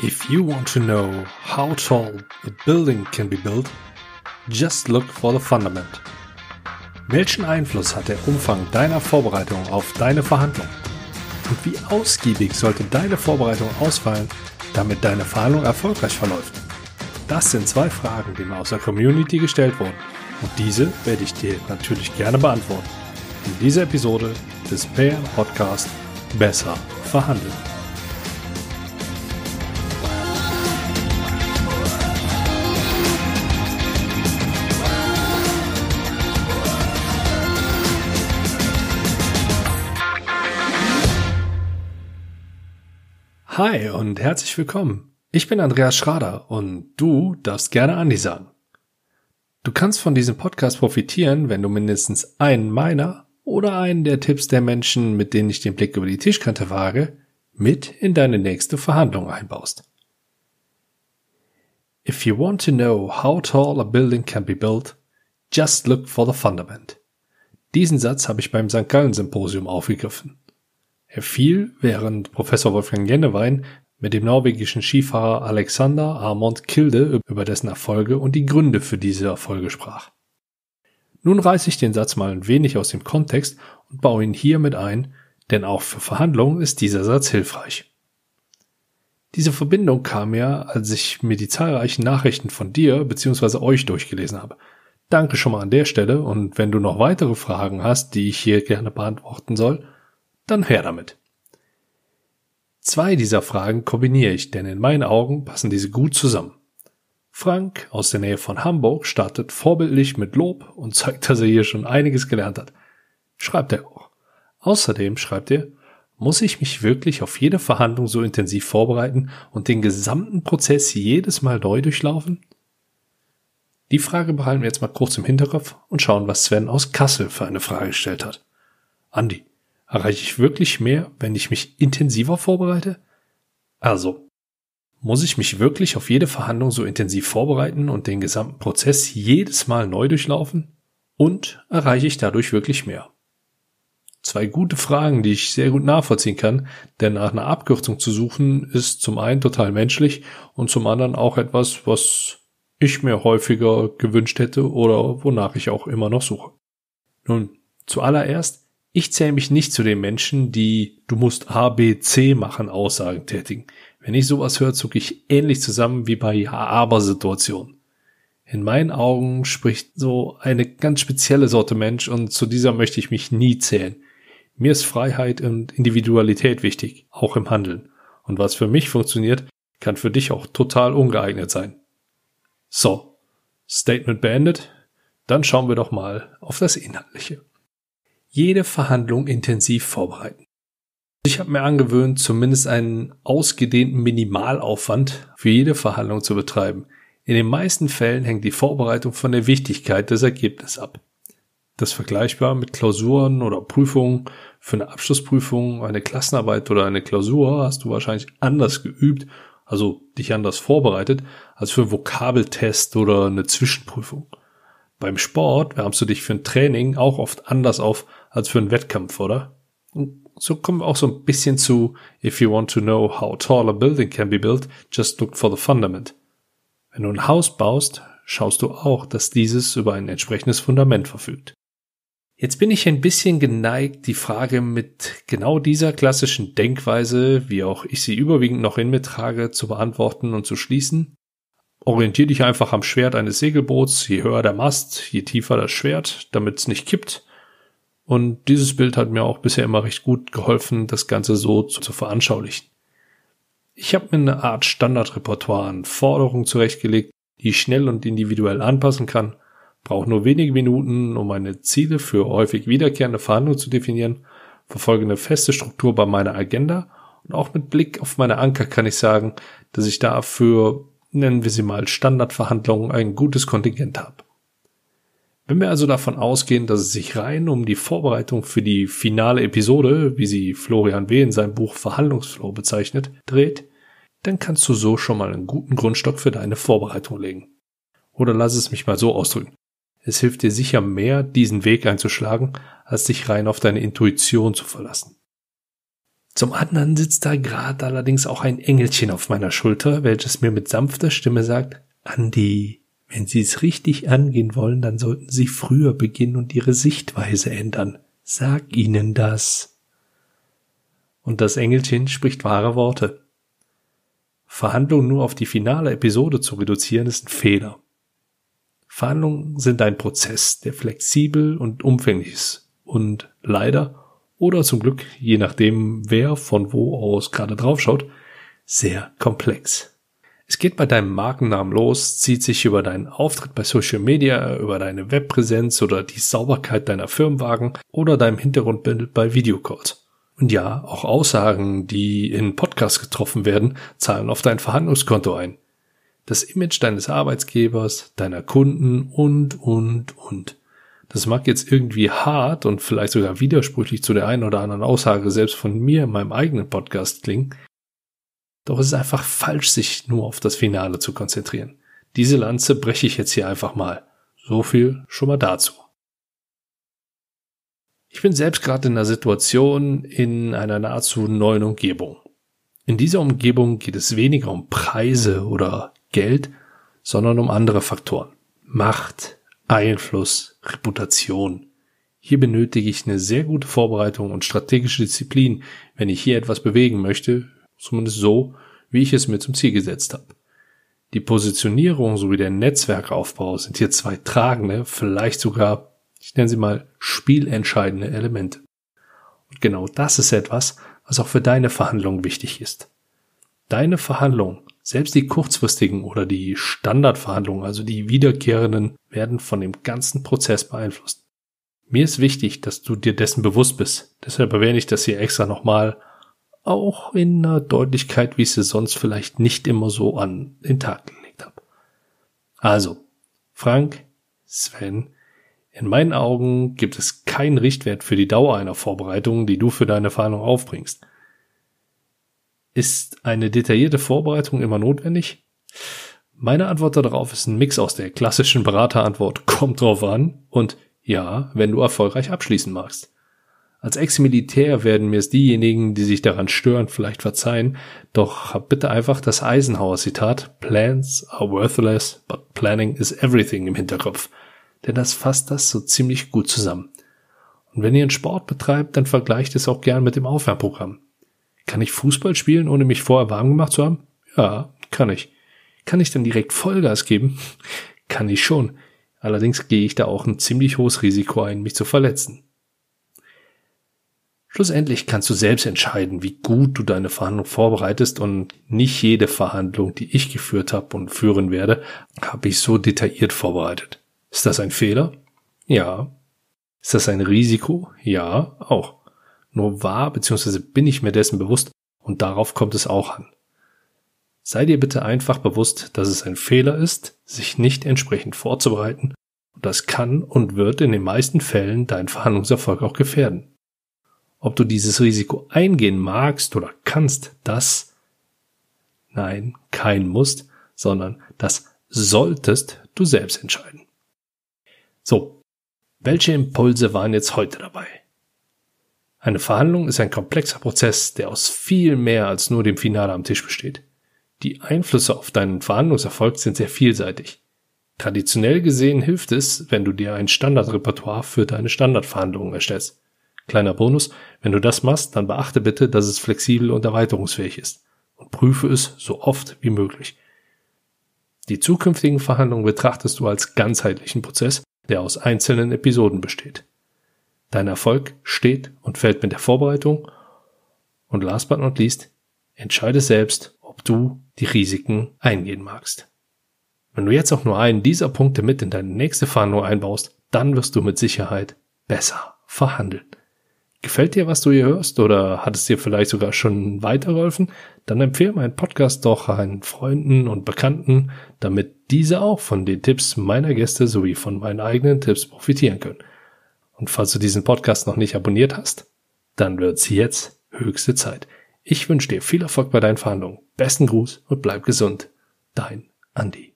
If you want to know how tall a building can be built, just look for the fundament. Welchen Einfluss hat der Umfang deiner Vorbereitung auf deine Verhandlung? Und wie ausgiebig sollte deine Vorbereitung ausfallen, damit deine Verhandlung erfolgreich verläuft? Das sind zwei Fragen, die mir aus der Community gestellt wurden. Und diese werde ich dir natürlich gerne beantworten. In dieser Episode des PR Podcast Besser verhandeln. Hi und herzlich willkommen. Ich bin Andreas Schrader und du darfst gerne Andi sagen. Du kannst von diesem Podcast profitieren, wenn du mindestens einen meiner oder einen der Tipps der Menschen, mit denen ich den Blick über die Tischkante wage, mit in deine nächste Verhandlung einbaust. If you want to know how tall a building can be built, just look for the fundament. Diesen Satz habe ich beim St. Gallen Symposium aufgegriffen. Er fiel, während Professor Wolfgang Jennewein mit dem norwegischen Skifahrer Alexander Armand Kilde über dessen Erfolge und die Gründe für diese Erfolge sprach. Nun reiße ich den Satz mal ein wenig aus dem Kontext und baue ihn hier mit ein, denn auch für Verhandlungen ist dieser Satz hilfreich. Diese Verbindung kam mir, als ich mir die zahlreichen Nachrichten von dir bzw. euch durchgelesen habe. Danke schon mal an der Stelle und wenn du noch weitere Fragen hast, die ich hier gerne beantworten soll, dann her damit. Zwei dieser Fragen kombiniere ich, denn in meinen Augen passen diese gut zusammen. Frank aus der Nähe von Hamburg startet vorbildlich mit Lob und zeigt, dass er hier schon einiges gelernt hat. Schreibt er auch. Außerdem schreibt er, muss ich mich wirklich auf jede Verhandlung so intensiv vorbereiten und den gesamten Prozess jedes Mal neu durchlaufen? Die Frage behalten wir jetzt mal kurz im Hinterkopf und schauen, was Sven aus Kassel für eine Frage gestellt hat. Andi, Erreiche ich wirklich mehr, wenn ich mich intensiver vorbereite? Also, muss ich mich wirklich auf jede Verhandlung so intensiv vorbereiten und den gesamten Prozess jedes Mal neu durchlaufen? Und erreiche ich dadurch wirklich mehr? Zwei gute Fragen, die ich sehr gut nachvollziehen kann, denn nach einer Abkürzung zu suchen ist zum einen total menschlich und zum anderen auch etwas, was ich mir häufiger gewünscht hätte oder wonach ich auch immer noch suche. Nun, zuallererst, ich zähle mich nicht zu den Menschen, die du musst A, B, C machen Aussagen tätigen. Wenn ich sowas höre, zucke ich ähnlich zusammen wie bei Ja-Aber-Situationen. In meinen Augen spricht so eine ganz spezielle Sorte Mensch und zu dieser möchte ich mich nie zählen. Mir ist Freiheit und Individualität wichtig, auch im Handeln. Und was für mich funktioniert, kann für dich auch total ungeeignet sein. So, Statement beendet. Dann schauen wir doch mal auf das Inhaltliche jede Verhandlung intensiv vorbereiten. Ich habe mir angewöhnt, zumindest einen ausgedehnten Minimalaufwand für jede Verhandlung zu betreiben. In den meisten Fällen hängt die Vorbereitung von der Wichtigkeit des Ergebnisses ab. Das vergleichbar mit Klausuren oder Prüfungen. Für eine Abschlussprüfung, eine Klassenarbeit oder eine Klausur hast du wahrscheinlich anders geübt, also dich anders vorbereitet, als für einen Vokabeltest oder eine Zwischenprüfung. Beim Sport wärmst du dich für ein Training auch oft anders auf als für einen Wettkampf, oder? Und so kommen wir auch so ein bisschen zu If you want to know how tall a building can be built, just look for the fundament. Wenn du ein Haus baust, schaust du auch, dass dieses über ein entsprechendes Fundament verfügt. Jetzt bin ich ein bisschen geneigt, die Frage mit genau dieser klassischen Denkweise, wie auch ich sie überwiegend noch in mir trage, zu beantworten und zu schließen. Orientier dich einfach am Schwert eines Segelboots. Je höher der Mast, je tiefer das Schwert, damit es nicht kippt. Und dieses Bild hat mir auch bisher immer recht gut geholfen, das Ganze so zu, zu veranschaulichen. Ich habe mir eine Art Standardrepertoire an Forderungen zurechtgelegt, die ich schnell und individuell anpassen kann, brauche nur wenige Minuten, um meine Ziele für häufig wiederkehrende Verhandlungen zu definieren, verfolge eine feste Struktur bei meiner Agenda und auch mit Blick auf meine Anker kann ich sagen, dass ich dafür nennen wir sie mal Standardverhandlungen, ein gutes Kontingent habe. Wenn wir also davon ausgehen, dass es sich rein um die Vorbereitung für die finale Episode, wie sie Florian W. in seinem Buch Verhandlungsflow bezeichnet, dreht, dann kannst du so schon mal einen guten Grundstock für deine Vorbereitung legen. Oder lass es mich mal so ausdrücken. Es hilft dir sicher mehr, diesen Weg einzuschlagen, als dich rein auf deine Intuition zu verlassen. Zum anderen sitzt da gerade allerdings auch ein Engelchen auf meiner Schulter, welches mir mit sanfter Stimme sagt, Andi, wenn Sie es richtig angehen wollen, dann sollten Sie früher beginnen und Ihre Sichtweise ändern. Sag ihnen das. Und das Engelchen spricht wahre Worte. Verhandlungen nur auf die finale Episode zu reduzieren, ist ein Fehler. Verhandlungen sind ein Prozess, der flexibel und umfänglich ist und leider oder zum Glück, je nachdem, wer von wo aus gerade draufschaut, sehr komplex. Es geht bei deinem Markennamen los, zieht sich über deinen Auftritt bei Social Media, über deine Webpräsenz oder die Sauberkeit deiner Firmenwagen oder deinem Hintergrundbild bei Videocalls. Und ja, auch Aussagen, die in Podcasts getroffen werden, zahlen auf dein Verhandlungskonto ein. Das Image deines Arbeitsgebers, deiner Kunden und, und, und. Das mag jetzt irgendwie hart und vielleicht sogar widersprüchlich zu der einen oder anderen Aussage selbst von mir in meinem eigenen Podcast klingen. Doch es ist einfach falsch, sich nur auf das Finale zu konzentrieren. Diese Lanze breche ich jetzt hier einfach mal. So viel schon mal dazu. Ich bin selbst gerade in einer Situation in einer nahezu neuen Umgebung. In dieser Umgebung geht es weniger um Preise oder Geld, sondern um andere Faktoren. Macht, Einfluss, Reputation. Hier benötige ich eine sehr gute Vorbereitung und strategische Disziplin, wenn ich hier etwas bewegen möchte, zumindest so, wie ich es mir zum Ziel gesetzt habe. Die Positionierung sowie der Netzwerkaufbau sind hier zwei tragende, vielleicht sogar, ich nenne sie mal, spielentscheidende Elemente. Und genau das ist etwas, was auch für deine Verhandlungen wichtig ist. Deine Verhandlungen selbst die kurzfristigen oder die Standardverhandlungen, also die wiederkehrenden, werden von dem ganzen Prozess beeinflusst. Mir ist wichtig, dass du dir dessen bewusst bist. Deshalb erwähne ich das hier extra nochmal, auch in einer Deutlichkeit, wie ich es sonst vielleicht nicht immer so an den Tag gelegt habe. Also, Frank, Sven, in meinen Augen gibt es keinen Richtwert für die Dauer einer Vorbereitung, die du für deine Verhandlung aufbringst. Ist eine detaillierte Vorbereitung immer notwendig? Meine Antwort darauf ist ein Mix aus der klassischen Beraterantwort kommt drauf an und ja, wenn du erfolgreich abschließen magst. Als Ex-Militär werden mir es diejenigen, die sich daran stören, vielleicht verzeihen, doch hab bitte einfach das Eisenhower-Zitat Plans are worthless, but planning is everything im Hinterkopf. Denn das fasst das so ziemlich gut zusammen. Und wenn ihr einen Sport betreibt, dann vergleicht es auch gern mit dem Aufwärmprogramm. Kann ich Fußball spielen, ohne mich vorher warm gemacht zu haben? Ja, kann ich. Kann ich dann direkt Vollgas geben? Kann ich schon. Allerdings gehe ich da auch ein ziemlich hohes Risiko ein, mich zu verletzen. Schlussendlich kannst du selbst entscheiden, wie gut du deine Verhandlung vorbereitest und nicht jede Verhandlung, die ich geführt habe und führen werde, habe ich so detailliert vorbereitet. Ist das ein Fehler? Ja. Ist das ein Risiko? Ja, auch. Nur war bzw. bin ich mir dessen bewusst und darauf kommt es auch an. Sei dir bitte einfach bewusst, dass es ein Fehler ist, sich nicht entsprechend vorzubereiten und das kann und wird in den meisten Fällen deinen Verhandlungserfolg auch gefährden. Ob du dieses Risiko eingehen magst oder kannst, das nein, kein musst, sondern das solltest du selbst entscheiden. So, welche Impulse waren jetzt heute dabei? Eine Verhandlung ist ein komplexer Prozess, der aus viel mehr als nur dem Finale am Tisch besteht. Die Einflüsse auf deinen Verhandlungserfolg sind sehr vielseitig. Traditionell gesehen hilft es, wenn du dir ein Standardrepertoire für deine Standardverhandlungen erstellst. Kleiner Bonus, wenn du das machst, dann beachte bitte, dass es flexibel und erweiterungsfähig ist und prüfe es so oft wie möglich. Die zukünftigen Verhandlungen betrachtest du als ganzheitlichen Prozess, der aus einzelnen Episoden besteht. Dein Erfolg steht und fällt mit der Vorbereitung. Und last but not least, entscheide selbst, ob du die Risiken eingehen magst. Wenn du jetzt auch nur einen dieser Punkte mit in deine nächste Verhandlung einbaust, dann wirst du mit Sicherheit besser verhandeln. Gefällt dir, was du hier hörst oder hat es dir vielleicht sogar schon weitergeholfen? Dann empfehle meinen Podcast doch einen Freunden und Bekannten, damit diese auch von den Tipps meiner Gäste sowie von meinen eigenen Tipps profitieren können. Und falls du diesen Podcast noch nicht abonniert hast, dann wird's jetzt höchste Zeit. Ich wünsche dir viel Erfolg bei deinen Verhandlungen. Besten Gruß und bleib gesund. Dein Andi.